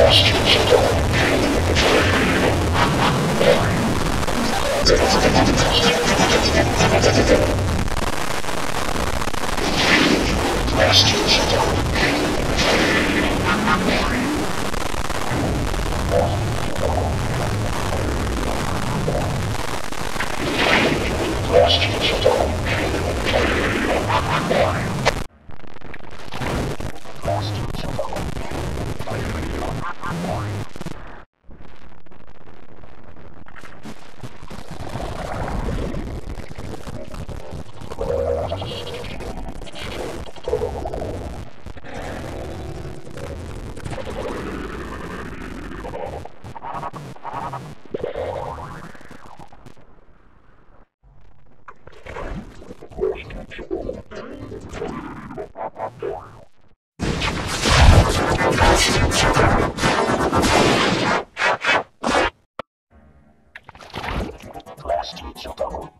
Last year's Last teacher double.